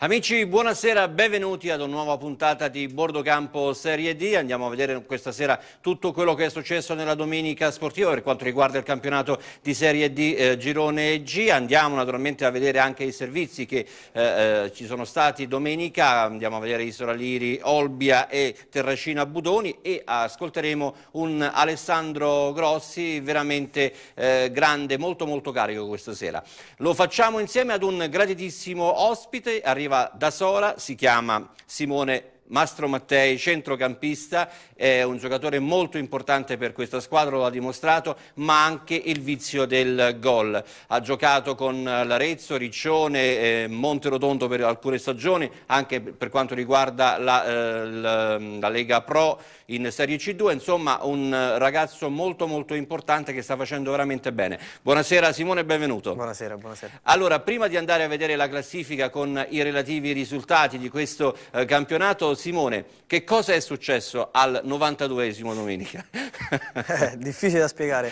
Amici, buonasera, benvenuti ad una nuova puntata di Bordo Campo Serie D. Andiamo a vedere questa sera tutto quello che è successo nella domenica sportiva per quanto riguarda il campionato di Serie D eh, Girone G. Andiamo naturalmente a vedere anche i servizi che eh, eh, ci sono stati domenica. Andiamo a vedere Isola Liri, Olbia e Terracina Budoni e ascolteremo un Alessandro Grossi veramente eh, grande, molto molto carico questa sera. Lo facciamo insieme ad un graditissimo ospite, arriva arriva da sola, si chiama Simone Mastro Mattei, centrocampista, è un giocatore molto importante per questa squadra, lo ha dimostrato, ma anche il vizio del gol. Ha giocato con l'Arezzo, Riccione, eh, Monterotondo per alcune stagioni, anche per quanto riguarda la, eh, la, la Lega Pro in Serie C2, insomma un ragazzo molto molto importante che sta facendo veramente bene. Buonasera Simone, benvenuto. Buonasera, buonasera. Allora, prima di andare a vedere la classifica con i relativi risultati di questo eh, campionato, Simone, che cosa è successo al 92esimo domenica? eh, difficile da spiegare.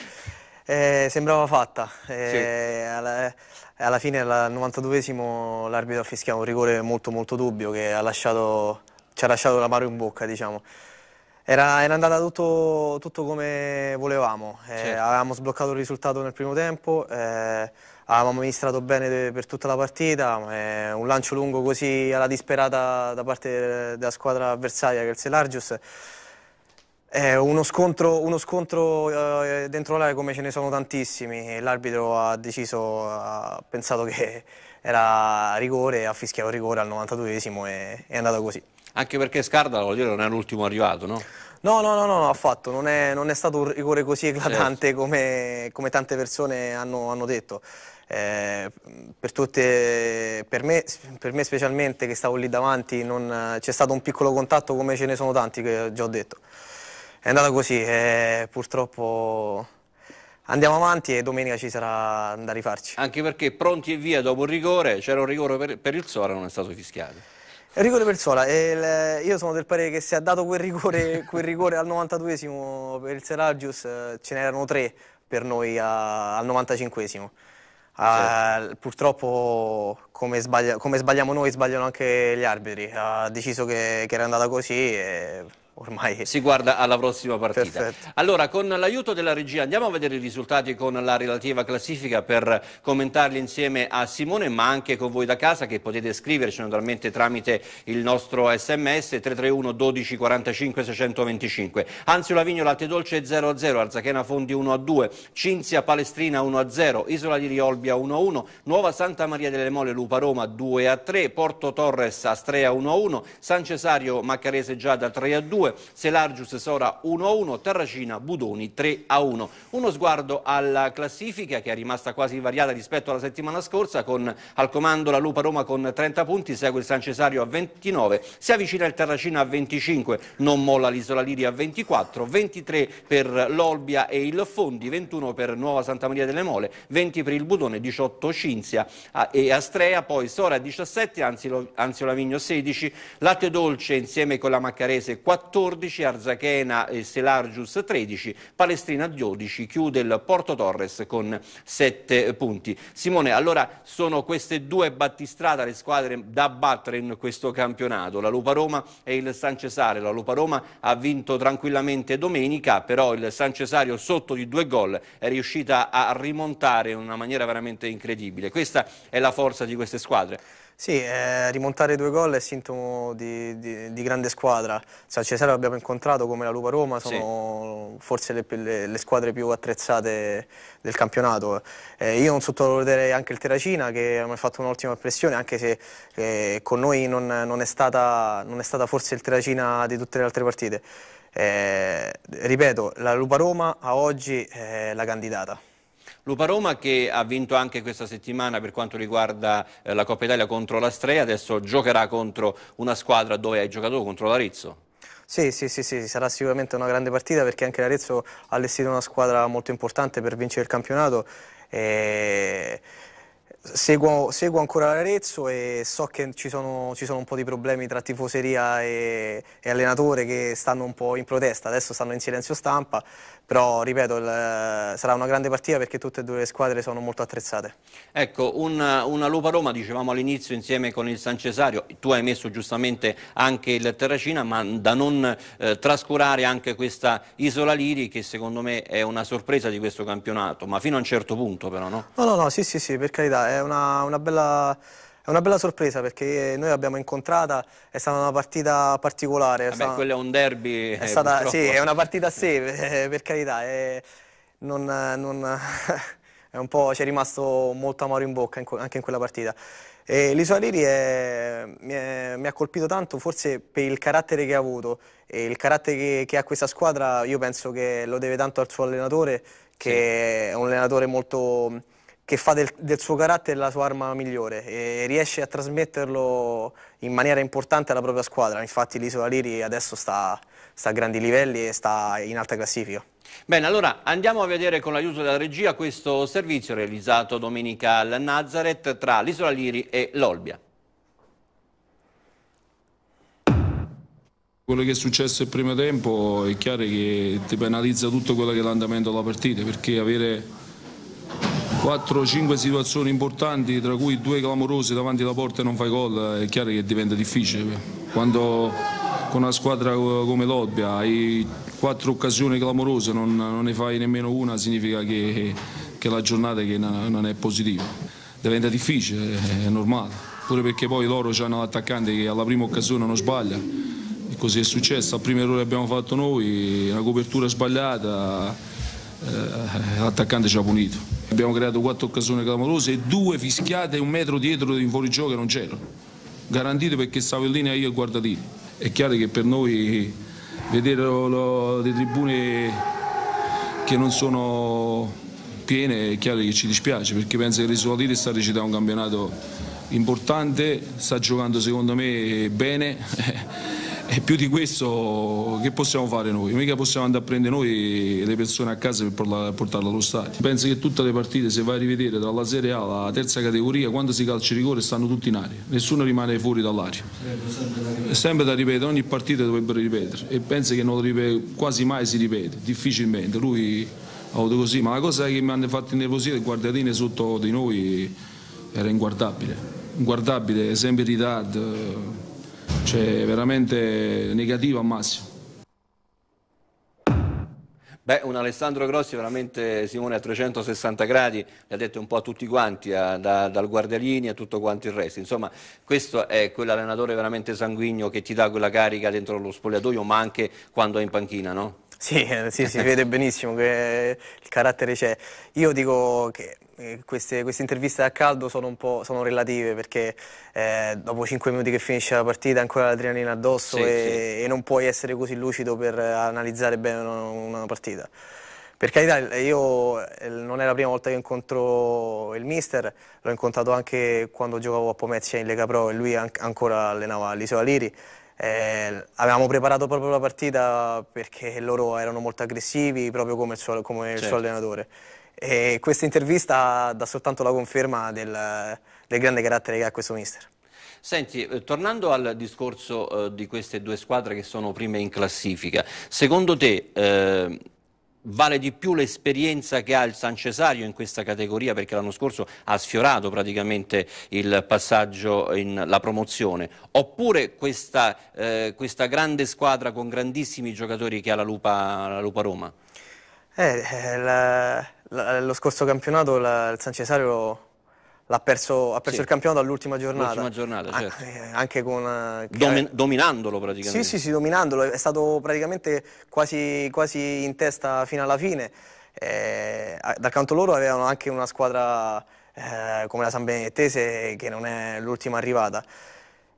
Eh, sembrava fatta. Eh, sì. alla, alla, fine, al 92esimo, l'arbitro ha fischiato un rigore molto molto dubbio che ha lasciato, ci ha lasciato l'amaro in bocca, diciamo. Era, era andata tutto, tutto, come volevamo, eh, certo. avevamo sbloccato il risultato nel primo tempo, eh, avevamo amministrato bene per tutta la partita, eh, un lancio lungo così alla disperata da parte della squadra avversaria che è il Selargius. Uno scontro, uno scontro eh, dentro l'area come ce ne sono tantissimi, l'arbitro ha deciso, ha pensato che era rigore, ha fischiato rigore al 92esimo e è andato così. Anche perché Scarda, voglio dire, non è l'ultimo arrivato, no? No, no, no, no, affatto, non è, non è stato un rigore così eclatante certo. come, come, tante persone hanno, hanno detto. Eh, per, tutte, per, me, per, me, specialmente che stavo lì davanti c'è stato un piccolo contatto come ce ne sono tanti che già ho detto. È andata così, eh, purtroppo andiamo avanti e domenica ci sarà da rifarci. Anche perché pronti e via dopo il rigore, c'era un rigore per, per il Sora, non è stato fischiato. Enrico De Persola, io sono del parere che se ha dato quel rigore, quel rigore al 92esimo per il Seragius ce n'erano tre per noi a, al 95esimo. Uh, purtroppo come, sbaglia, come, sbagliamo noi sbagliano anche gli arbitri, ha deciso che, che era andata così e ormai si guarda alla prossima partita. Perfetto. Allora, con l'aiuto della regia andiamo a vedere i risultati con la relativa classifica per commentarli insieme a Simone, ma anche con voi da casa che potete scriverci naturalmente tramite il nostro sms 331 12 45 625. Anzio Lavigno Latte Dolce 0 a 0, Arzachena Fondi 1 a 2, Cinzia Palestrina 1 a 0, Isola di Riolbia 1 a 1, Nuova Santa Maria delle Mole Lupa Roma 2 a 3, Porto Torres Astrea 1 a 1, San Cesario Maccarese Giada 3 a 2, 2, Selargius Sora 1-1, Terracina Budoni 3-1. Uno sguardo alla classifica che è rimasta quasi invariata rispetto alla settimana scorsa con al comando la Lupa Roma con 30 punti, segue il San Cesario a 29, si avvicina il Terracina a 25, non molla l'Isola Liria a 24, 23 per l'Olbia e il Fondi, 21 per Nuova Santa Maria delle Mole, 20 per il Budone, 18 Cinzia e Astrea, poi Sora a 17, Anzio Lavigno 16, Latte Dolce insieme con la Maccarese 14, 14, Arzachena e Selargius 13, Palestrina 12, chiude il Porto Torres con 7 punti. Simone, allora sono queste due battistrada le squadre da battere in questo campionato, la Lupa Roma e il San Cesare. La Lupa Roma ha vinto tranquillamente domenica, però il San Cesario sotto di due gol è riuscita a rimontare in una maniera veramente incredibile. Questa è la forza di queste squadre. Sì, eh, rimontare due gol è sintomo di, di, di, grande squadra. San Cesare l'abbiamo incontrato come la Lupa Roma, sono sì. forse le, le, le, squadre più attrezzate del campionato. Eh, io non sottovaluterei anche il Terracina che mi ha fatto un'ottima impressione, anche se eh, con noi non, non, è stata, non, è stata, forse il Terracina di tutte le altre partite. Eh, ripeto, la Lupa Roma a oggi è la candidata. Lupa Roma che ha vinto anche questa settimana per quanto riguarda eh, la Coppa Italia contro l'Astrea, adesso giocherà contro una squadra dove hai giocato contro l'Arezzo. Sì, sì, sì, sì, sarà sicuramente una grande partita perché anche l'Arezzo ha allestito una squadra molto importante per vincere il campionato. E Seguo, seguo, ancora l'Arezzo e so che ci sono, ci sono, un po' di problemi tra tifoseria e, e, allenatore che stanno un po' in protesta, adesso stanno in silenzio stampa, però ripeto il, sarà una grande partita perché tutte e due le squadre sono molto attrezzate. Ecco, una, una Lupa Roma, dicevamo all'inizio insieme con il San Cesario, tu hai messo giustamente anche il Terracina, ma da non eh, trascurare anche questa Isola Liri che secondo me è una sorpresa di questo campionato, ma fino a un certo punto però, no? No, no, no, sì, sì, sì, per carità, è una, una bella... È una bella sorpresa perché noi l'abbiamo incontrata, è stata una partita particolare. Vabbè, stata... quello è un derby. È stata, sì, è una partita a sé, eh, per carità. È, non, non, è un po', ci è rimasto molto amaro in bocca anche in quella partita. L'isola Liri è, mi, è, mi, ha colpito tanto, forse per il carattere che ha avuto e il carattere che, che ha questa squadra, io penso che lo deve tanto al suo allenatore, che sì. è un allenatore molto che fa del, del, suo carattere la sua arma migliore e riesce a trasmetterlo in maniera importante alla propria squadra. Infatti l'Isola Liri adesso sta, sta, a grandi livelli e sta in alta classifica. Bene, allora andiamo a vedere con l'aiuto della regia questo servizio realizzato domenica al Nazareth tra l'Isola Liri e l'Olbia. Quello che è successo il primo tempo è chiaro che ti penalizza tutto quello che è l'andamento della partita perché avere 4-5 situazioni importanti, tra cui due clamorose davanti alla porta e non fai gol, è chiaro che diventa difficile. Quando con una squadra come l'Olbia hai quattro occasioni clamorose, non, non, ne fai nemmeno una, significa che, che la giornata che non è positiva. Diventa difficile, è normale. Pure perché poi loro hanno l'attaccante che alla prima occasione non sbaglia. E così è successo, al primo errore abbiamo fatto noi, una copertura sbagliata, eh, l'attaccante ci ha punito. Abbiamo creato quattro occasioni clamorose e due fischiate un metro dietro in fuorigioco che non c'erano. Garantite perché stavo in linea io e guardatini. È chiaro che per noi vedere le tribune che non sono piene è chiaro che ci dispiace perché penso che l'Isolatire sta recitando un campionato importante, sta giocando secondo me bene E più di questo che possiamo fare noi? Mica possiamo andare a prendere noi le persone a casa per portarle allo stadio. Penso che tutte le partite, se vai a rivedere dalla Serie A alla terza categoria, quando si calcia il rigore stanno tutti in aria, nessuno rimane fuori dall'aria. È sempre da ripetere, ogni partita dovrebbero ripetere e penso che ripete, quasi mai si ripete, difficilmente. Lui ha avuto così, ma la cosa che mi hanno fatto innervosire, il guardatine sotto di noi era inguardabile, inguardabile, sempre in ritardo cioè veramente negativo al massimo. Beh, un Alessandro Grossi veramente, Simone, a 360 gradi, le ha detto un po' a tutti quanti, a, da, dal guardialini a tutto quanto il resto. Insomma, questo è quell'allenatore veramente sanguigno che ti dà quella carica dentro lo spogliatoio, ma anche quando è in panchina, no? Sì, eh, sì, si vede benissimo che il carattere c'è. Io dico che eh, queste, queste, interviste a caldo sono, sono relative perché eh, dopo 5 minuti che finisce la partita ancora l'adrenalina addosso sì, e, sì. e, non puoi essere così lucido per analizzare bene una, una partita. Per carità, io non è la prima volta che incontro il mister, l'ho incontrato anche quando giocavo a Pomezia in Lega Pro e lui an ancora allenava all'Isola Liri. Eh, avevamo preparato proprio la partita perché loro erano molto aggressivi, proprio come il suo, come certo. il suo certo. allenatore. E questa intervista dà soltanto la conferma del, del grande carattere che ha questo mister. Senti, eh, tornando al discorso eh, di queste due squadre che sono prime in classifica, secondo te eh, vale di più l'esperienza che ha il San Cesario in questa categoria perché l'anno scorso ha sfiorato praticamente il passaggio in la promozione oppure questa, eh, questa grande squadra con grandissimi giocatori che ha la Lupa, la Lupa Roma? Eh, eh la, la, lo scorso campionato il San Cesario ha perso, ha perso sì. il campionato all'ultima giornata. L'ultima giornata, ah, certo. Eh, anche con... Eh, Domin dominandolo praticamente. Sì, sì, sì, dominandolo. È stato praticamente quasi, quasi in testa fino alla fine. Eh, dal canto loro avevano anche una squadra eh, come la San Benedettese che non è l'ultima arrivata.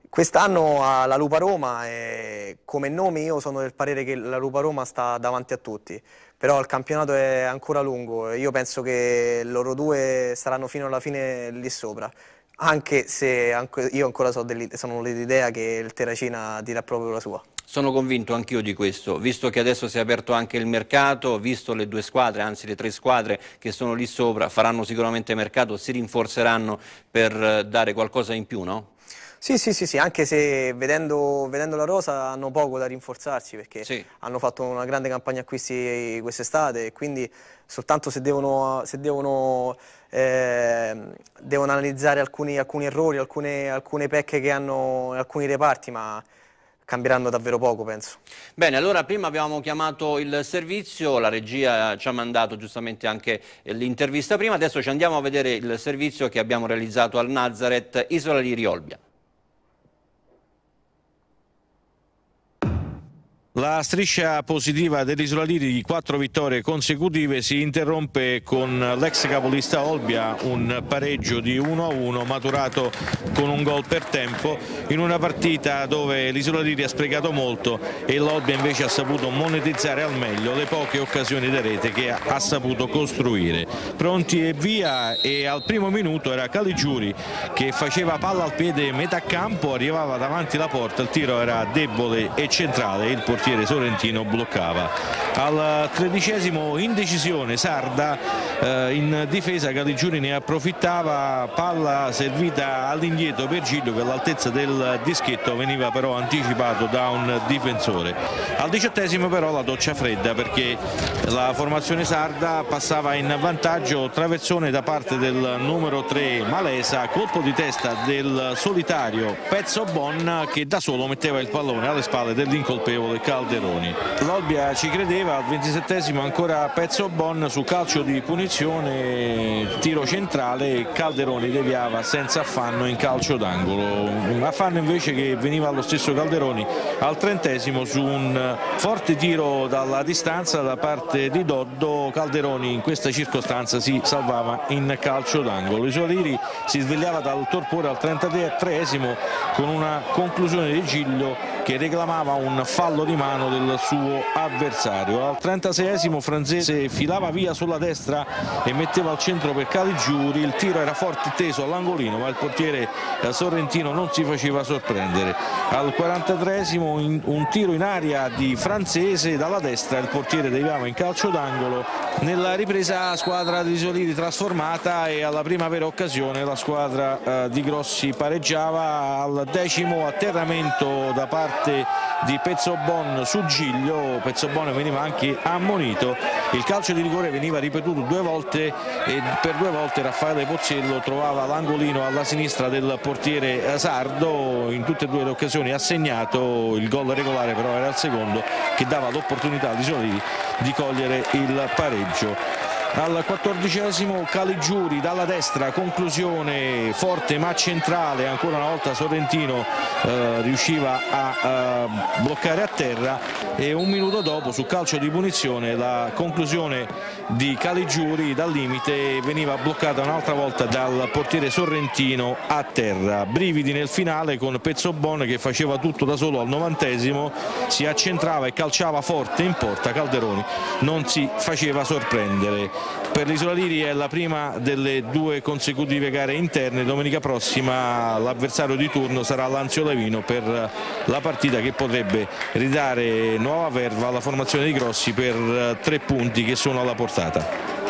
Quest'anno alla Lupa Roma, eh, come nome io sono del parere che la Lupa Roma sta davanti a tutti però il campionato è ancora lungo e io penso che loro due saranno fino alla fine lì sopra anche se io ancora sono dell'idea che il Terracina dirà proprio la sua. Sono convinto anch'io di questo, visto che adesso si è aperto anche il mercato, visto le due squadre, anzi le tre squadre che sono lì sopra, faranno sicuramente mercato, si rinforzeranno per eh, dare qualcosa in più, no? Sì, sì, sì, sì, anche se vedendo, vedendo, la rosa hanno poco da rinforzarsi perché sì. hanno fatto una grande campagna acquisti quest'estate e quindi soltanto se devono, se devono, eh, devono analizzare alcuni, alcuni errori, alcune, alcune, pecche che hanno alcuni reparti, ma cambieranno davvero poco, penso. Bene, allora prima abbiamo chiamato il servizio, la regia ci ha mandato giustamente anche l'intervista prima, adesso ci andiamo a vedere il servizio che abbiamo realizzato al Nazareth, Isola di Riolbia. La striscia positiva dell'Isola Liri di quattro vittorie consecutive si interrompe con l'ex capolista Olbia, un pareggio di 1-1 maturato con un gol per tempo in una partita dove l'Isola Liri ha sprecato molto e l'Olbia invece ha saputo monetizzare al meglio le poche occasioni da rete che ha saputo costruire. Pronti e via e al primo minuto era Caligiuri che faceva palla al piede metà campo, arrivava davanti la porta, il tiro era debole e centrale, il portiere portiere sorrentino bloccava. Al tredicesimo indecisione Sarda eh, in difesa Caligiuri ne approfittava, palla servita all'indietro per Giglio che all'altezza del dischetto veniva però anticipato da un difensore. Al diciottesimo però la doccia fredda perché la formazione sarda passava in vantaggio traversone da parte del numero 3 Malesa, colpo di testa del solitario Pezzo Bon che da solo metteva il pallone alle spalle dell'incolpevole Cal Calderoni. L'Olbia ci credeva, al 27 ancora Pezzo Bon su calcio di punizione, tiro centrale, Calderoni deviava senza affanno in calcio d'angolo. Affanno invece che veniva allo stesso Calderoni al trentesimo su un forte tiro dalla distanza da parte di Doddo, Calderoni in questa circostanza si salvava in calcio d'angolo. Isoliri si svegliava dal torpore al 33 con una conclusione di Giglio che reclamava un fallo di mano del suo avversario. Al 36esimo Franzese filava via sulla destra e metteva al centro per Caligiuri, il tiro era forte teso all'angolino ma il portiere eh, sorrentino non si faceva sorprendere. Al 43esimo un tiro in aria di Franzese dalla destra, il portiere deviava in calcio d'angolo. Nella ripresa squadra di Solidi trasformata e alla prima vera occasione la squadra eh, di Grossi pareggiava al decimo atterramento da parte parte di Pezzobon su Giglio, Pezzobon veniva anche ammonito, il calcio di rigore veniva ripetuto due volte e per due volte Raffaele Pozzello trovava l'angolino alla sinistra del portiere Sardo, in tutte e due le occasioni ha segnato, il gol regolare però era il secondo che dava l'opportunità di Solidi di cogliere il pareggio al quattordicesimo Caligiuri dalla destra conclusione forte ma centrale ancora una volta Sorrentino eh, riusciva a eh, bloccare a terra e un minuto dopo su calcio di punizione la conclusione di Caligiuri dal limite veniva bloccata un'altra volta dal portiere Sorrentino a terra. Brividi nel finale con Pezzobon che faceva tutto da solo al novantesimo si accentrava e calciava forte in porta Calderoni non si faceva sorprendere per l'Isola Liri è la prima delle due consecutive gare interne, domenica prossima l'avversario di turno sarà Lanzio Lavino per la partita che potrebbe ridare nuova verva alla formazione di Grossi per tre punti che sono alla portata.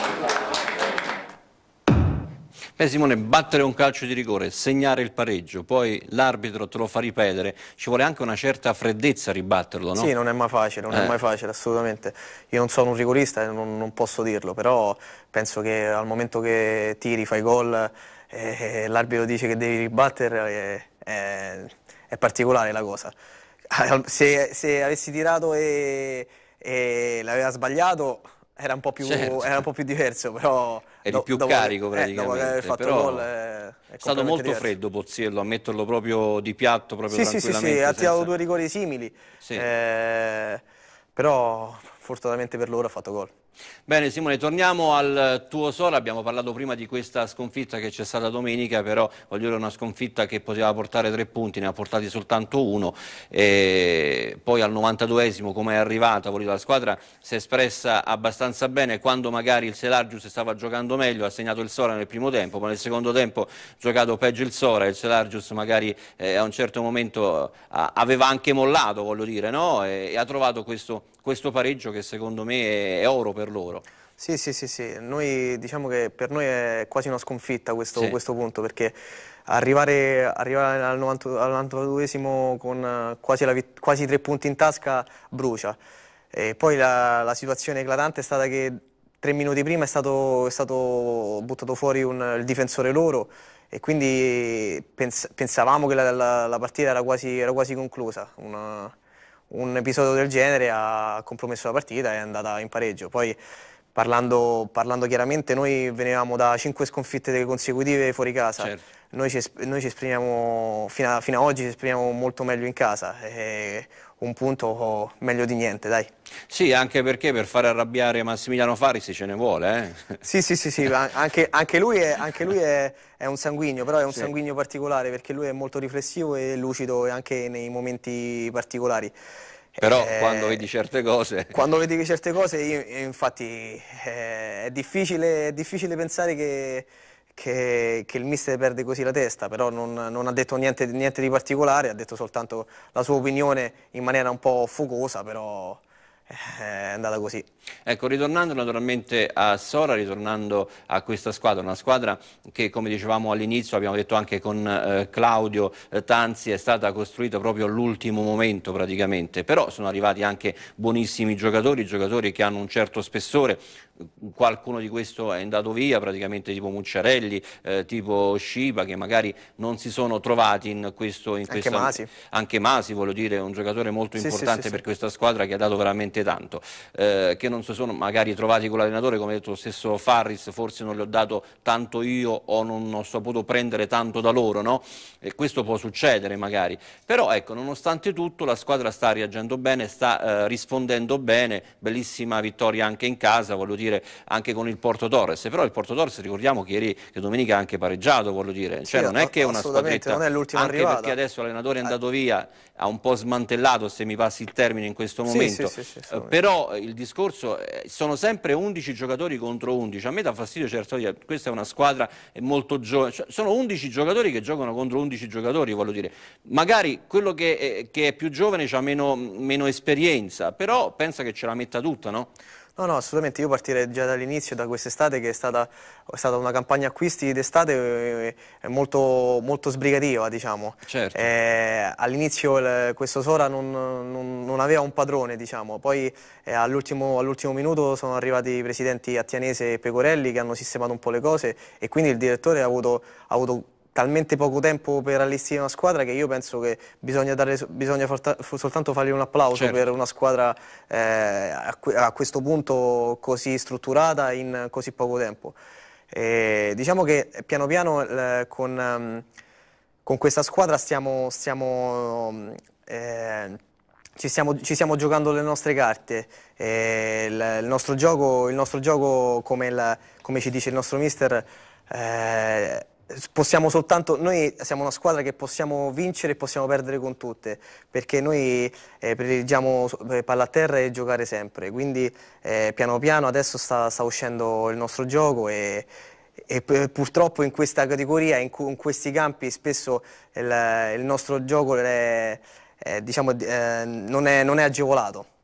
Beh Simone, battere un calcio di rigore, segnare il pareggio, poi l'arbitro te lo fa ripetere, ci vuole anche una certa freddezza a ribatterlo, no? Sì, non è mai facile, non eh. è mai facile, assolutamente. Io non sono un rigorista e non, non, posso dirlo, però penso che al momento che tiri, fai gol e l'arbitro dice che devi ribattere, è, è, è particolare la cosa. Se, se avessi tirato e, e l'aveva sbagliato era un po' più, certo. era un po più diverso, però... Eri do, più carico praticamente, eh, però gol, è, è stato molto diverso. freddo Pozziello a metterlo proprio di piatto, proprio sì, sì, sì, sì, ha tirato due rigori simili, sì. eh, però fortunatamente per loro ha fatto gol. Bene Simone, torniamo al tuo solo, abbiamo parlato prima di questa sconfitta che c'è stata domenica, però voglio dire una sconfitta che poteva portare tre punti, ne ha portati soltanto uno, e poi al 92esimo come è arrivata, la squadra si è espressa abbastanza bene, quando magari il Selargius stava giocando meglio ha segnato il Sora nel primo tempo, ma nel secondo tempo ha giocato peggio il Sora, il Selargius magari eh, a un certo momento eh, aveva anche mollato, voglio dire, no? e, e ha trovato questo, questo pareggio che secondo me è, è oro per loro. Sì, sì, sì, sì. Noi, diciamo che per noi è quasi una sconfitta questo, sì. questo punto perché arrivare, arrivare al, 90, al 92esimo con quasi, la, quasi, tre punti in tasca brucia. E poi la, la, situazione eclatante è stata che tre minuti prima è stato, è stato buttato fuori un, il difensore loro e quindi pens pensavamo che la, la partita era quasi, era quasi conclusa. Una, un episodio del genere ha compromesso la partita e è andata in pareggio. Poi Parlando, parlando, chiaramente, noi venivamo da cinque sconfitte consecutive fuori casa. Certo. Noi, ci, noi, ci, esprimiamo, fino, a, fino ad oggi ci esprimiamo molto meglio in casa. E un punto meglio di niente, dai. Sì, anche perché per fare arrabbiare Massimiliano Farisi ce ne vuole, eh? Sì, sì, sì, sì. Anche, anche, lui, è, anche lui è, è, un sanguigno, però è un sì. sanguigno particolare perché lui è molto riflessivo e lucido anche nei momenti particolari. Però eh, quando vedi certe cose... Quando vedi certe cose, io, infatti, eh, è, difficile, è, difficile, pensare che, che, che, il mister perde così la testa, però non, non ha detto niente, niente, di particolare, ha detto soltanto la sua opinione in maniera un po' focosa, però è andata così. Ecco, ritornando naturalmente a Sora, ritornando a questa squadra, una squadra che come dicevamo all'inizio, abbiamo detto anche con eh, Claudio eh, Tanzi, è stata costruita proprio all'ultimo momento praticamente, però sono arrivati anche buonissimi giocatori, giocatori che hanno un certo spessore, qualcuno di questo è andato via, praticamente tipo Mucciarelli, eh, tipo Scipa, che magari non si sono trovati in questo... In anche Masi. Anche Masi, voglio dire, un giocatore molto sì, importante sì, sì, per questa squadra che ha dato veramente tanto, eh, che non si sono magari trovati con l'allenatore, come ha detto lo stesso Farris, forse non le ho dato tanto io o non ho saputo prendere tanto da loro, no? E questo può succedere magari, però ecco, nonostante tutto la squadra sta reagendo bene, sta eh, rispondendo bene, bellissima vittoria anche in casa, voglio dire, dire anche con il Porto Torres, però il Porto Torres ricordiamo che ieri che domenica ha anche pareggiato, voglio dire, cioè sì, non è che è una squadretta, non è anche arrivata. perché adesso l'allenatore è andato via, ha un po' smantellato se mi passi il termine in questo momento, sì, sì, eh, però il discorso eh, sono sempre 11 giocatori contro 11, a me dà fastidio certo questa è una squadra molto giovane, cioè, sono 11 giocatori che giocano contro 11 giocatori, voglio dire, magari quello che è, che è più giovane ha meno, meno esperienza, però pensa che ce la metta tutta, no? No, no, assolutamente, io partirei già dall'inizio, da quest'estate che è stata, è stata, una campagna acquisti d'estate eh, molto, molto sbrigativa, diciamo. Certo. Eh, all'inizio questo Sora non, non, non, aveva un padrone, diciamo, poi eh, all'ultimo all minuto sono arrivati i presidenti Attianese e Pecorelli che hanno sistemato un po' le cose e quindi il direttore ha avuto, ha avuto talmente poco tempo per allestire una squadra che io penso che bisogna, dare, bisogna soltanto fargli un applauso certo. per una squadra eh, a, a, questo punto così strutturata in così poco tempo. E diciamo che piano piano eh, con, um, con, questa squadra stiamo, stiamo eh, ci stiamo, ci stiamo, giocando le nostre carte, eh, il, il, nostro gioco, il, nostro gioco, come, il, come ci dice il nostro mister, eh, possiamo soltanto, noi siamo una squadra che possiamo vincere e possiamo perdere con tutte, perché noi eh, prediligiamo eh, palla a terra e giocare sempre, quindi eh, piano piano adesso sta, sta, uscendo il nostro gioco e, e purtroppo in questa categoria, in, in questi campi spesso il, il nostro gioco è, è, diciamo, eh, non, è, non è agevolato.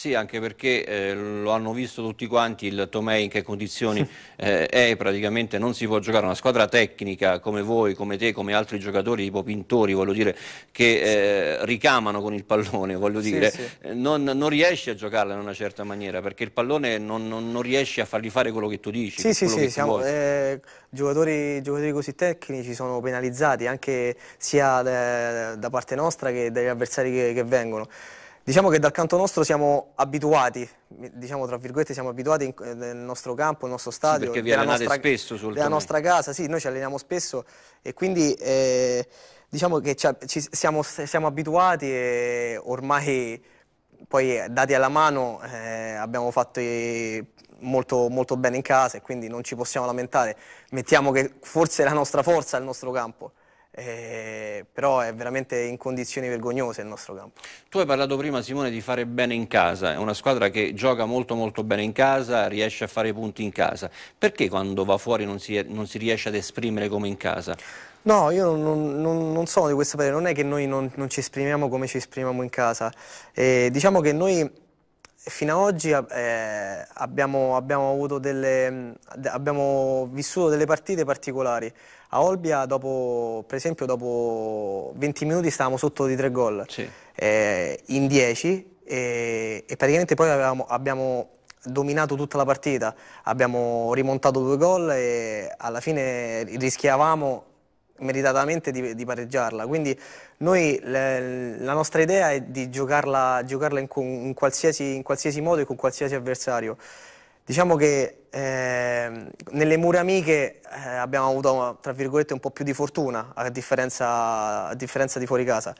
Sì, anche perché eh, lo hanno visto tutti quanti il Tomei in che condizioni eh, è, praticamente non si può giocare una squadra tecnica come voi, come te, come altri giocatori tipo Pintori, voglio dire, che eh, ricamano con il pallone, voglio dire, sì, sì. Eh, non, non, riesci a giocarla in una certa maniera perché il pallone non, non, non riesci a fargli fare quello che tu dici. Sì, sì, sì, siamo, eh, giocatori, giocatori, così tecnici sono penalizzati anche sia da, da parte nostra che dagli avversari che, che vengono. Diciamo che dal canto nostro siamo abituati, diciamo tra virgolette siamo abituati in, nel nostro campo, nel nostro stadio, sì, perché vi allenate nostra, spesso sul della nostra casa, sì, noi ci alleniamo spesso e quindi eh, diciamo che ci, siamo, siamo abituati e ormai poi dati alla mano eh, abbiamo fatto molto, molto bene in casa e quindi non ci possiamo lamentare. Mettiamo che forse la nostra forza è il nostro campo. Eh, però è veramente in condizioni vergognose il nostro campo. Tu hai parlato prima Simone di fare bene in casa, è una squadra che gioca molto molto bene in casa, riesce a fare punti in casa, perché quando va fuori non si, non si riesce ad esprimere come in casa? No, io non, non, non sono di questo parere, non è che noi non, non, ci esprimiamo come ci esprimiamo in casa, eh, diciamo che noi fino ad oggi eh, abbiamo, abbiamo, delle, abbiamo, vissuto delle partite particolari. A Olbia, dopo, per esempio, dopo 20 minuti stavamo sotto di tre gol, sì. eh, in 10 e, e, praticamente poi avevamo, abbiamo dominato tutta la partita, abbiamo rimontato due gol e alla fine rischiavamo meritatamente di, di pareggiarla. Quindi noi le, la nostra idea è di giocarla, giocarla in, in, qualsiasi, in, qualsiasi, modo e con qualsiasi avversario. Diciamo che eh, nelle mura amiche eh, abbiamo avuto tra virgolette un po' più di fortuna a differenza, a differenza di fuori casa.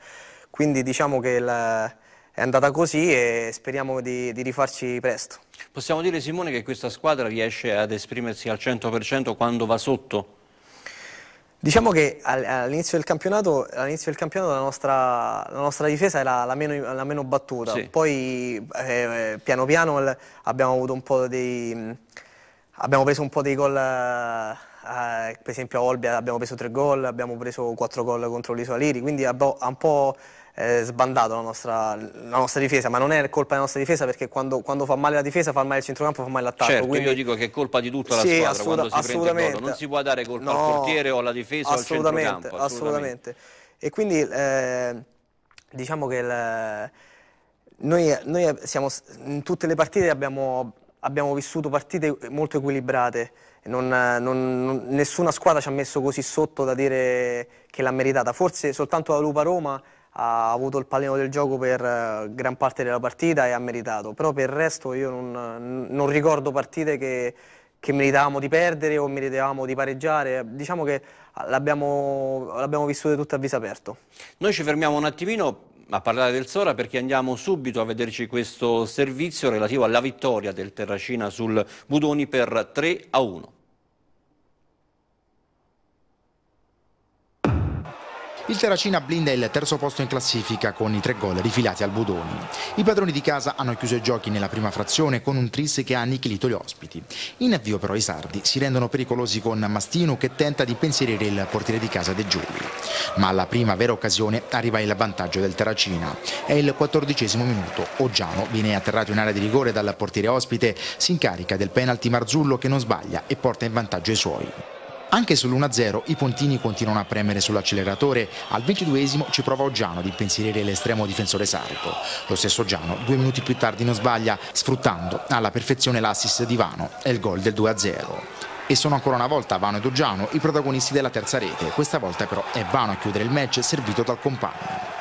Quindi diciamo che la, è andata così e speriamo di, di, rifarci presto. Possiamo dire Simone che questa squadra riesce ad esprimersi al 100% quando va sotto? Diciamo che all'inizio del campionato, del campionato la, nostra, la, nostra, difesa era la meno, la meno battuta, sì. poi eh, piano piano abbiamo avuto un po' dei... abbiamo preso un po' dei gol, eh, per esempio a Olbia abbiamo preso tre gol, abbiamo preso quattro gol contro l'Isola Liri, quindi abbiamo un po' eh, sbandato la nostra, la nostra, difesa, ma non è colpa della nostra difesa perché quando, quando, fa male la difesa fa male il centrocampo, fa male l'attacco. Certo, quindi... io dico che è colpa di tutta la sì, squadra quando si prende gol, non si può dare colpa no, al portiere o alla difesa o al centrocampo. Assolutamente. assolutamente. E quindi eh, diciamo che il, noi, noi siamo, in tutte le partite abbiamo, abbiamo vissuto partite molto equilibrate. Non, non, nessuna squadra ci ha messo così sotto da dire che l'ha meritata. Forse soltanto la Lupa Roma ha avuto il pallino del gioco per eh, gran parte della partita e ha meritato, però per il resto io non, non ricordo partite che, che, meritavamo di perdere o meritavamo di pareggiare, diciamo che l'abbiamo vissute tutte a viso aperto. Noi ci fermiamo un attimino a parlare del Sora perché andiamo subito a vederci questo servizio relativo alla vittoria del Terracina sul Budoni per 3 a 1. Il Terracina blinda il terzo posto in classifica con i tre gol rifilati al Budoni. I padroni di casa hanno chiuso i giochi nella prima frazione con un tris che ha annichilito gli ospiti. In avvio però i sardi si rendono pericolosi con Mastino che tenta di impensierire il portiere di casa De Giulli. Ma alla prima vera occasione arriva il vantaggio del Terracina. È il quattordicesimo minuto. Oggiano viene atterrato in area di rigore dal portiere ospite, si incarica del penalty Marzullo che non sbaglia e porta in vantaggio i suoi. Anche sull'1-0 i Pontini continuano a premere sull'acceleratore. Al ventiduesimo ci prova Oggiano ad impensierire l'estremo difensore sardo. Lo stesso Oggiano due minuti più tardi non sbaglia, sfruttando alla perfezione l'assist di Vano e il gol del 2-0. E sono ancora una volta Vano ed Oggiano i protagonisti della terza rete. Questa volta però è Vano a chiudere il match servito dal compagno.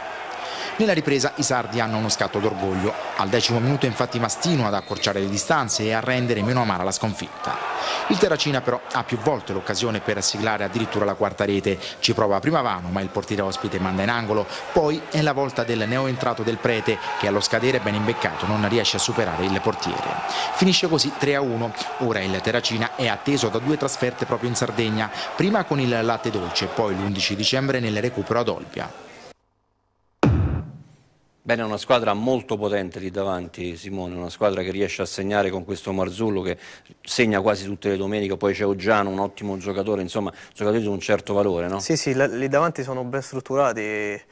Nella ripresa i sardi hanno uno scatto d'orgoglio. Al decimo minuto infatti Mastino ad accorciare le distanze e a rendere meno amara la sconfitta. Il Terracina però ha più volte l'occasione per siglare addirittura la quarta rete. Ci prova prima Vano ma il portiere ospite manda in angolo. Poi è la volta del neoentrato del Prete che allo scadere ben imbeccato non riesce a superare il portiere. Finisce così 3-1. Ora il Terracina è atteso da due trasferte proprio in Sardegna. Prima con il Latte Dolce, poi l'11 dicembre nel recupero ad Olbia. Bene, è una squadra molto potente lì davanti, Simone, una squadra che riesce a segnare con questo Marzullo che segna quasi tutte le domeniche, poi c'è Oggiano, un ottimo giocatore, insomma, giocatori di un certo valore, no? Sì, sì, lì davanti sono ben strutturati, hai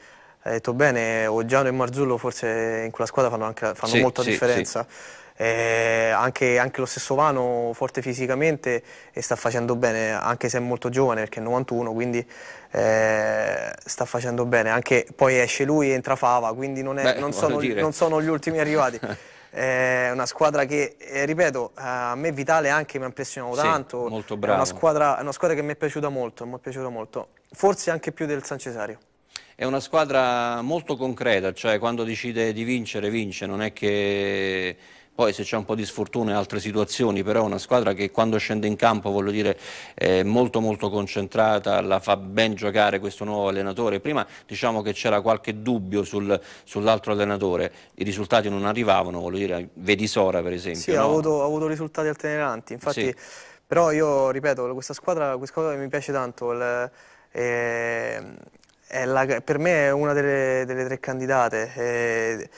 detto bene, Oggiano e Marzullo forse in quella squadra fanno, anche, fanno sì, molta sì, differenza. Sì. Eh, anche, anche, lo stesso Vano forte fisicamente e sta facendo bene anche se è molto giovane perché è 91 quindi eh, sta facendo bene. Anche poi esce lui e entra Fava quindi non, è, Beh, non, sono, non sono, gli ultimi arrivati. È una squadra che eh, ripeto a me Vitale anche mi ha impressionato sì, tanto. molto bravo. È, una squadra, è una squadra che mi è piaciuta molto, mi è piaciuta molto. Forse anche più del San Cesario. È una squadra molto concreta, cioè quando decide di vincere vince, non è che poi se c'è un po' di sfortuna e altre situazioni, però è una squadra che quando scende in campo, voglio dire, è molto molto concentrata, la fa ben giocare questo nuovo allenatore. Prima diciamo che c'era qualche dubbio sul, sull'altro allenatore, i risultati non arrivavano, voglio dire, vedi Sora per esempio. Sì, no? ha, avuto, ha, avuto, risultati altalenanti, infatti, sì. però io ripeto, questa squadra, questa squadra mi piace tanto. Il, eh, la, per me è una delle, delle tre candidate. Eh,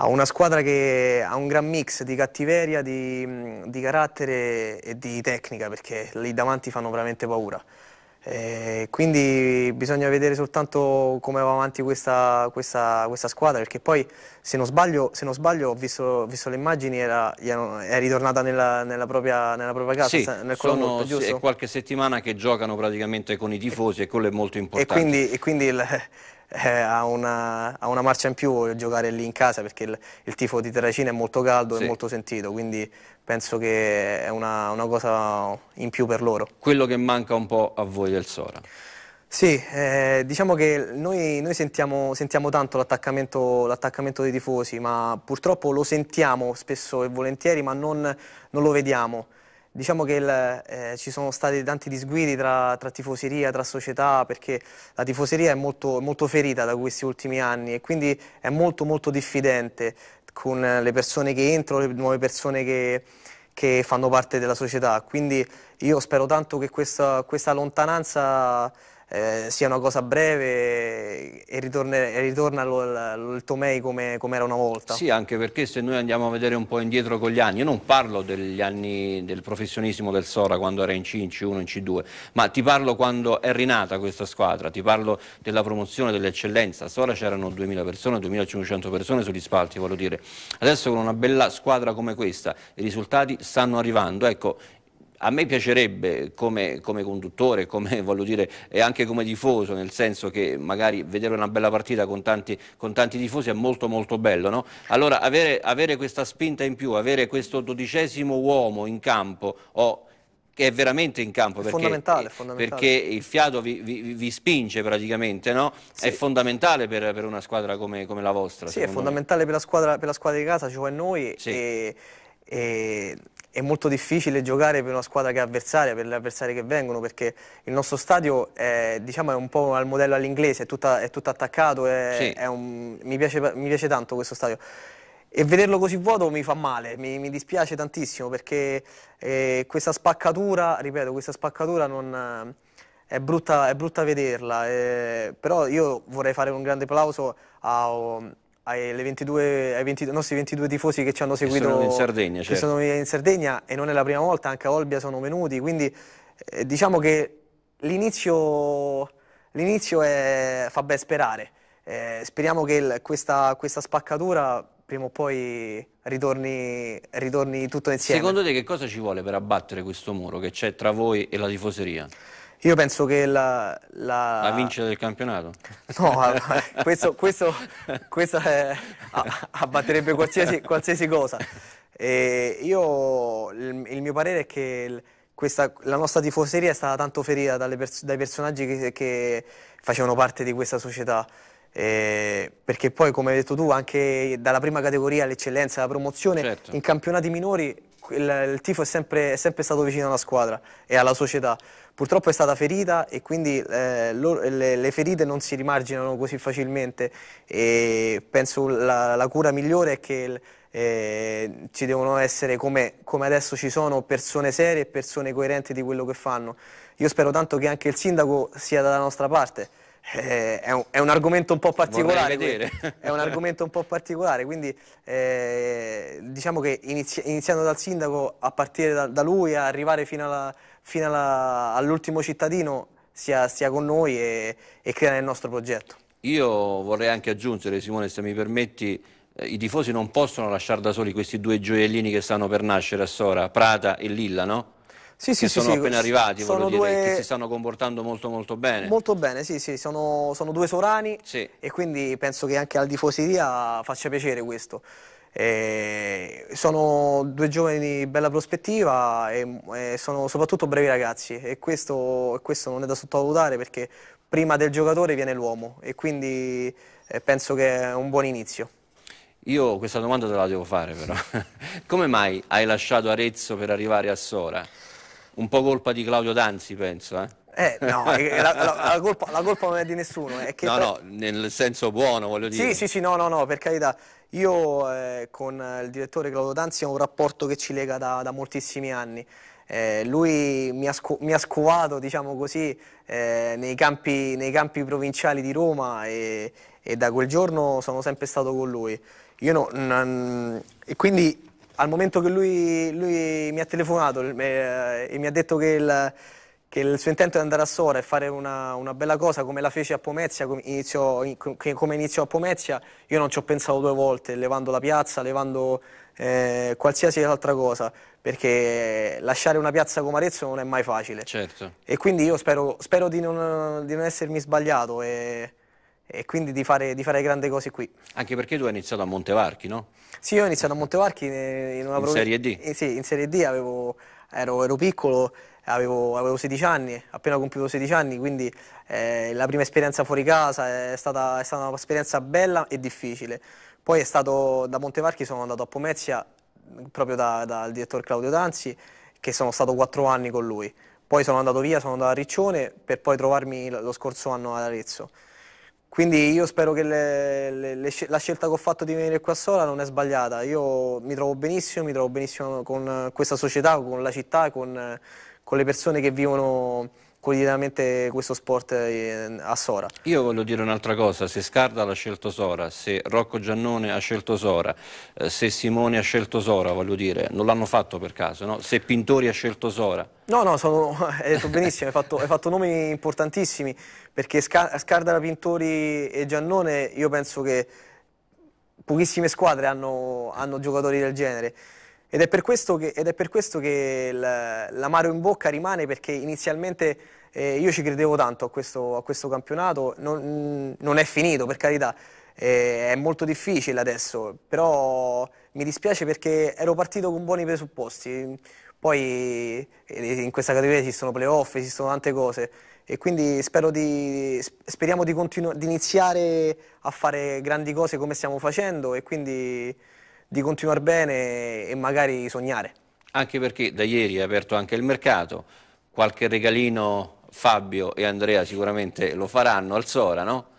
ha una squadra che ha un gran mix di cattiveria, di, di carattere e di tecnica perché lì davanti fanno veramente paura. E quindi bisogna vedere soltanto come va avanti questa, questa, questa squadra perché poi se non sbaglio, se non sbaglio ho, visto, visto, le immagini era, è ritornata nella, nella, propria, nella, propria, casa sì, nel sono, giusto? è qualche settimana che giocano praticamente con i tifosi e quello è molto importante e quindi, e quindi il, eh, ha, una, ha, una, marcia in più giocare lì in casa perché il, il tifo di Terracina è molto caldo sì. e molto sentito, quindi penso che è una, una, cosa in più per loro. Quello che manca un po' a voi del Sora. Sì, eh, diciamo che noi, noi sentiamo, sentiamo, tanto l'attaccamento dei tifosi, ma purtroppo lo sentiamo spesso e volentieri, ma non, non lo vediamo. Diciamo che il, eh, ci sono stati tanti disguidi tra, tra, tifoseria, tra società, perché la tifoseria è molto, molto, ferita da questi ultimi anni e quindi è molto molto diffidente con le persone che entrano, le nuove persone che, che fanno parte della società. Quindi io spero tanto che questa, questa lontananza eh, sia una cosa breve e, ritorne, e ritorna il Tomei come, come, era una volta. Sì, anche perché se noi andiamo a vedere un po' indietro con gli anni, io non parlo degli anni del professionismo del Sora quando era in C, in C1, in C2, ma ti parlo quando è rinata questa squadra, ti parlo della promozione, dell'eccellenza. A Sora c'erano 2000 persone, 2500 persone sugli spalti, voglio dire. Adesso con una bella squadra come questa i risultati stanno arrivando. Ecco, a me piacerebbe come, come conduttore come, dire, e anche come tifoso, nel senso che magari vedere una bella partita con tanti, con tanti tifosi è molto molto bello. No? Allora avere, avere, questa spinta in più, avere questo dodicesimo uomo in campo o che è veramente in campo perché, fondamentale, fondamentale. perché il fiato vi, vi, vi spinge praticamente, no? sì. è fondamentale per, per, una squadra come, come la vostra. Sì, è fondamentale per la, squadra, per la, squadra, di casa, cioè noi sì. e, e è molto difficile giocare per una squadra che è avversaria, per gli avversari che vengono, perché il nostro stadio è, diciamo, è un po' al modello all'inglese, è, è, tutto attaccato, è, sì. un, mi, piace, mi, piace, tanto questo stadio. E vederlo così vuoto mi fa male, mi, mi dispiace tantissimo perché eh, questa spaccatura, ripeto, questa spaccatura non, è, brutta, è brutta vederla, eh, però io vorrei fare un grande applauso a ai, 22, ai 20, nostri 22 tifosi che ci hanno seguito sono in Sardegna, certo. sono in Sardegna e non è la prima volta, anche a Olbia sono venuti, quindi eh, diciamo che l'inizio fa ben sperare. Eh, speriamo che il, questa, questa spaccatura prima o poi ritorni, ritorni tutto insieme. Secondo te che cosa ci vuole per abbattere questo muro che c'è tra voi e la tifoseria? Io penso che la... La, la vincita del campionato? No, questo, questo, questo è, abbatterebbe qualsiasi, qualsiasi cosa. E io, il, il, mio parere è che questa, la nostra tifoseria è stata tanto ferita pers dai personaggi che, che, facevano parte di questa società. Eh, perché poi, come hai detto tu, anche dalla prima categoria all'eccellenza, alla promozione, certo. in campionati minori il, il tifo è sempre, è sempre, stato vicino alla squadra e alla società. Purtroppo è stata ferita e quindi eh, lo, le, le, ferite non si rimarginano così facilmente e penso la, la cura migliore è che eh, ci devono essere, come, come adesso ci sono, persone serie e persone coerenti di quello che fanno. Io spero tanto che anche il sindaco sia dalla nostra parte eh, è, un, è, un, argomento un po' particolare. È un argomento un po' particolare, quindi eh, diciamo che inizi, iniziando dal sindaco, a partire da, da lui, a arrivare fino, all'ultimo cittadino, sia, sia, con noi e, e crea nel nostro progetto. Io vorrei anche aggiungere, Simone, se mi permetti, eh, i tifosi non possono lasciare da soli questi due gioiellini che stanno per nascere a Sora, Prata e Lilla, no? Sì, sì, che sì, sono appena arrivati, due... dire, che si stanno comportando molto molto bene. Molto bene, sì, sì, sono, sono due sorani e quindi penso che anche alla tifoseria faccia piacere questo. Eh, sono due giovani di bella prospettiva e, e sono soprattutto bravi ragazzi e questo, questo, non è da sottovalutare perché prima del giocatore viene l'uomo e quindi eh, penso che è un buon inizio. Io questa domanda te la devo fare però. Come mai hai lasciato Arezzo per arrivare a Sora? Un po' colpa di Claudio Danzi, penso, eh? Eh, no, la, la, la, colpa, la, colpa, non è di nessuno. È no, no, nel senso buono, voglio dire. Sì, sì, sì, no, no, no, per carità. Io eh, con il direttore Claudio Danzi ho un rapporto che ci lega da, da moltissimi anni. Eh, lui mi ha, mi ha, scovato, diciamo così, eh, nei, campi, nei, campi, provinciali di Roma e, e, da quel giorno sono sempre stato con lui. No, non, e quindi al momento che lui, lui mi ha telefonato eh, e mi ha detto che il, che il, suo intento è andare a Sora e fare una, una bella cosa come la fece a Pomezia, come iniziò, come iniziò a Pomezia, io non ci ho pensato due volte, levando la piazza, levando eh, qualsiasi altra cosa, perché lasciare una piazza come Arezzo non è mai facile. Certo. E quindi io spero, spero di, non, di non essermi sbagliato e, e quindi di fare, di fare, grandi cose qui. Anche perché tu hai iniziato a Montevarchi, no? Sì, io ho iniziato a Montevarchi in, una in Serie D? Eh, sì, in Serie D avevo, ero, ero, piccolo, avevo, avevo, 16 anni, appena compiuto 16 anni, quindi eh, la prima esperienza fuori casa è stata, è stata un'esperienza bella e difficile. Poi è stato, da Montevarchi sono andato a Pomezia proprio dal da direttore Claudio Danzi, che sono stato 4 anni con lui. Poi sono andato via, sono andato a Riccione per poi trovarmi lo scorso anno ad Arezzo. Quindi io spero che le, le, le, la scelta che ho fatto di venire qua Sola non è sbagliata. Io mi trovo benissimo, mi trovo benissimo con questa società, con la città, con, con le persone che vivono quotidianamente questo sport eh, a Sora. Io voglio dire un'altra cosa, se Scarda ha scelto Sora, se Rocco Giannone ha scelto Sora, eh, se Simone ha scelto Sora, voglio dire, non l'hanno fatto per caso, no? se Pintori ha scelto Sora. No, no, sono, hai detto benissimo, hai, fatto, hai, fatto, nomi importantissimi, perché Scarda, Pintori e Giannone io penso che pochissime squadre hanno, hanno giocatori del genere. Ed è per questo che, per questo che l'amaro in bocca rimane perché inizialmente eh, io ci credevo tanto a questo, a questo campionato, non, non, è finito per carità, eh, è molto difficile adesso, però mi dispiace perché ero partito con buoni presupposti, poi eh, in questa categoria esistono playoff, esistono tante cose. E quindi di, speriamo di, di iniziare a fare grandi cose come stiamo facendo e quindi di continuare bene e magari sognare. Anche perché da ieri è aperto anche il mercato, qualche regalino Fabio e Andrea sicuramente lo faranno al Sora, no?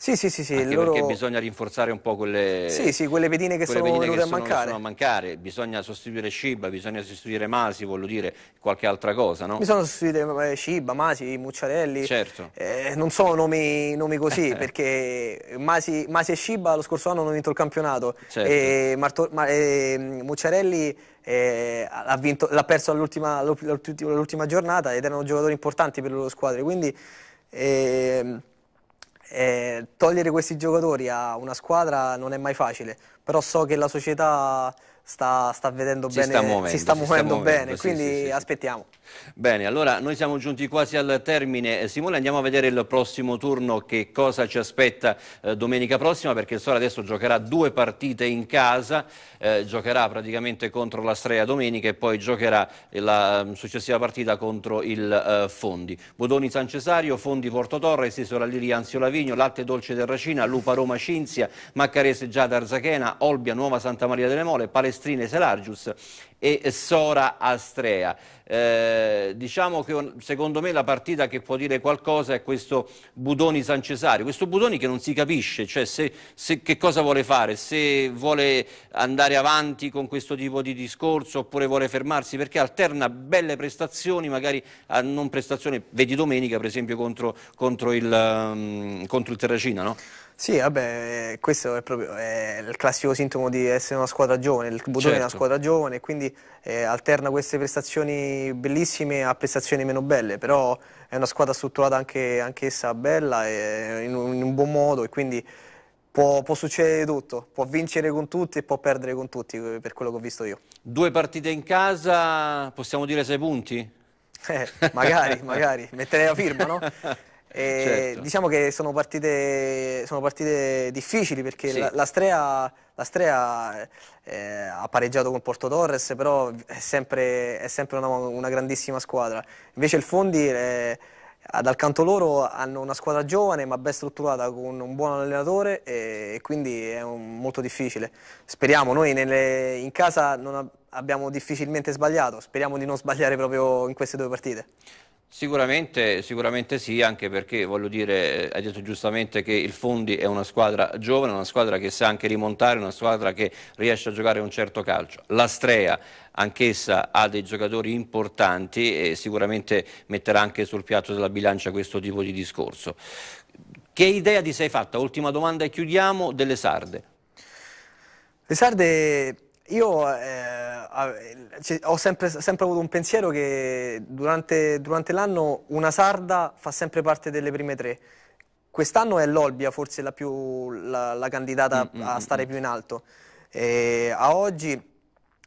Sì, sì, sì. sì Anche loro... perché bisogna rinforzare un po' quelle, sì, sì, quelle pedine che quelle sono venute a mancare. Sono a mancare. Bisogna sostituire Sciba, bisogna sostituire Masi, voglio dire qualche altra cosa, no? Bisogna sostituire eh, Sciba, Masi, Mucciarelli. Certo. Eh, non sono nomi, nomi così, perché Masi, Masi, e Sciba lo scorso anno hanno vinto il campionato. Certo. E, Marto, ma, e Mucciarelli eh, l'ha perso all'ultima giornata ed erano giocatori importanti per le loro squadre. Quindi... Eh, eh, togliere questi giocatori a una squadra non è mai facile, però so che la società sta, sta vedendo si bene, sta muovendo, si sta muovendo, si sta muovendo bene, sì, quindi sì, aspettiamo. Bene, allora noi siamo giunti quasi al termine. Eh, Simone, andiamo a vedere il prossimo turno, che cosa ci aspetta eh, domenica prossima, perché il Sole adesso giocherà due partite in casa, eh, giocherà praticamente contro la Strea domenica e poi giocherà la um, successiva partita contro il uh, Fondi. Bodoni San Cesario, Fondi Porto Torre, Isola Liri Anzio Lavigno, Latte Dolce Terracina, Lupa Roma Cinzia, Maccarese Giada Arzachena, Olbia Nuova Santa Maria delle Mole, Palestina Maestrine Selargius e Sora Astrea. Eh, diciamo che secondo me la partita che può dire qualcosa è questo Budoni San Cesario, questo Budoni che non si capisce, cioè se, se, che cosa vuole fare, se vuole andare avanti con questo tipo di discorso oppure vuole fermarsi, perché alterna belle prestazioni, magari a non prestazioni, vedi domenica per esempio contro, contro, il, um, contro il Terracina, no? Sì, vabbè, questo è proprio è il classico sintomo di essere una squadra giovane, il Budone certo. è una squadra giovane, quindi eh, alterna queste prestazioni bellissime a prestazioni meno belle, però è una squadra strutturata anche, anche essa bella e in un, in un, buon modo e quindi può, può succedere tutto, può vincere con tutti e può perdere con tutti per quello che ho visto io. Due partite in casa, possiamo dire sei punti? Eh, magari, magari, metterei la firma, no? Certo. Diciamo che sono partite, sono partite difficili perché sì. la, la, Strea, la Strea eh, ha pareggiato con Porto Torres, però è sempre, è sempre una, una, grandissima squadra. Invece il Fondi eh, dal canto loro hanno una squadra giovane ma ben strutturata con un buon allenatore e, quindi è un, molto difficile. Speriamo, noi nelle, in casa non abbiamo difficilmente sbagliato, speriamo di non sbagliare proprio in queste due partite. Sicuramente, sicuramente, sì, anche perché voglio dire, hai detto giustamente che il Fondi è una squadra giovane, una squadra che sa anche rimontare, una squadra che riesce a giocare un certo calcio. La Strea anch'essa ha dei giocatori importanti e sicuramente metterà anche sul piatto della bilancia questo tipo di discorso. Che idea ti sei fatta? Ultima domanda e chiudiamo, delle sarde. Le sarde io eh, ho sempre, sempre, avuto un pensiero che durante, durante l'anno una sarda fa sempre parte delle prime tre. Quest'anno è l'Olbia forse la, più, la, la candidata mm, mm a mm, stare mm. più in alto. E a oggi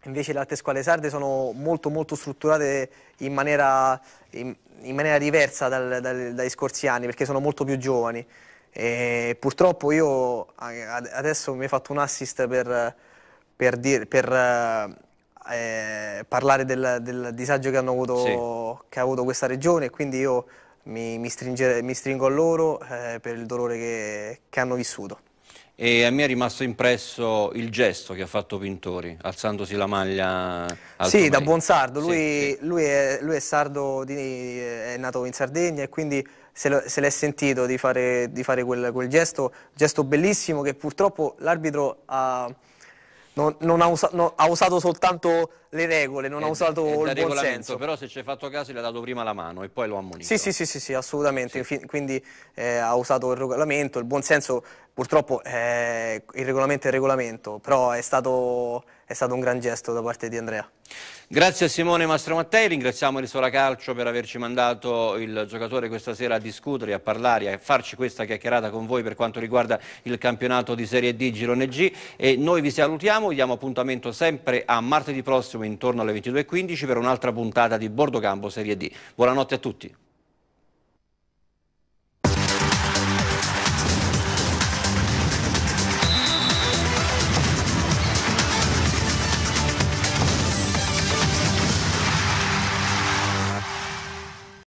invece le altre squadre sarde sono molto molto strutturate in maniera, in, in maniera diversa dal, dal, dai scorsi anni perché sono molto più giovani. E purtroppo io adesso mi hai fatto un assist per per, dir, per eh, parlare del, del, disagio che, avuto, sì. che, ha avuto questa regione e quindi io mi, mi, stringe, mi stringo a loro eh, per il dolore che, che hanno vissuto. E a me è rimasto impresso il gesto che ha fatto Pintori, alzandosi la maglia Sì, da buon sardo, lui, sì, sì. lui, è, lui è, sardo, di, è nato in Sardegna e quindi se l'è sentito di fare, di fare quel, quel, gesto, gesto bellissimo che purtroppo l'arbitro ha non, non ha, usa, no, ha, usato soltanto le regole, non è, ha usato il buon senso. Però se ci hai fatto caso gli ha dato prima la mano e poi lo ha ammonito. Sì, sì, sì, sì, sì assolutamente, sì. quindi eh, ha usato il regolamento, il buon senso purtroppo eh, il regolamento è il regolamento, però è stato, è stato un gran gesto da parte di Andrea. Grazie a Simone Mastromattei, ringraziamo Risola Calcio per averci mandato il giocatore questa sera a discutere, a parlare, a farci questa chiacchierata con voi per quanto riguarda il campionato di Serie D Girone G e noi vi salutiamo, vi diamo appuntamento sempre a martedì prossimo intorno alle 22.15 per un'altra puntata di Bordo Campo Serie D. Buonanotte a tutti.